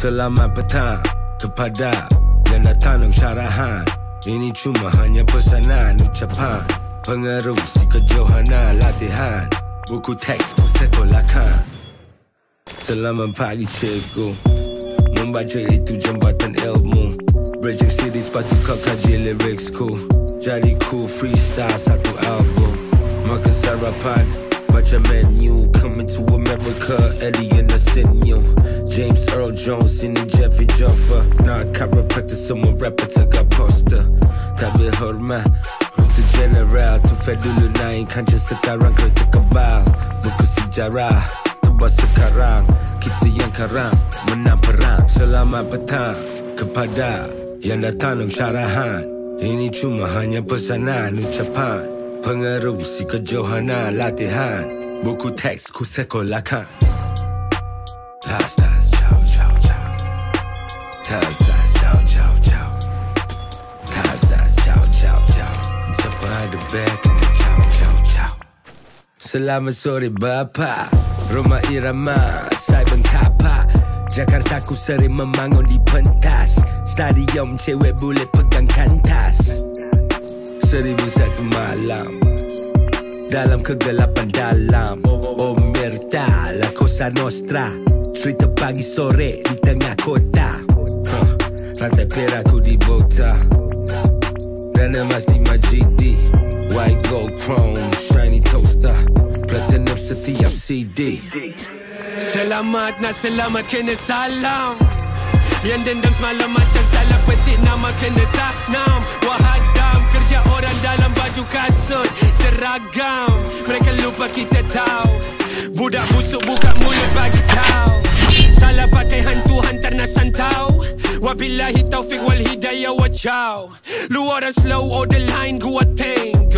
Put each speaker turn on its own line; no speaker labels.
Selamat petang kepada yang datang ng syarahan Ini cuma hanya pesanan ucapan. Pengerusi kejohanan latihan. Buku teks ku sekolahkan Selamat pagi cikgu Membaca itu jambatan ilmu. Bridging series pasti kau kaji liriksku. Jadi ku freestyle satu album. Makan sarapan Baca menu Coming to America the sinew James Earl Jones Ini Jeffrey Joffa. Nak chiropractor Semua rapper tegak poster Tabir hormat Rute general Tufai dulu naik kancah sekarang kereta kebal Buku sejarah Tebas sekarang Kita Menang perang Selamat petang Kepada Yang datang ng syarahan. Ini cuma hanya pesanan ucapan Pengerusi kejohanan latihan. Buku teks ku sekolahkan. Ciao ciao Tas tas ciao ciao ciao Siapa ada ciao ciao ciao Selamat sore bapa. Rumah irama Saya bengkapa Jakarta ku sering membangun di pentas. Stadium cewek boleh pegang kantas. Seribu satu malam Dalam kegelapan dalam. Omerta La Cosa Nostra. Cerita pagi sore di tengah kota. Rantai perak ku di bota Dan emas di Majidi White gold chrome Shiny toaster. Platinum setiap CD
Selamat nak selamat kena salam. Yang dendam semalam macam salah petik nama kena tanam Wahadam kerja orang dalam baju kasut Seragam. Mereka lupa kita tahu. Budak busuk buka mulut bagi tahu Salah Wabila hita ufikwal hidayah wachao Luwara slow all the line guwa tango.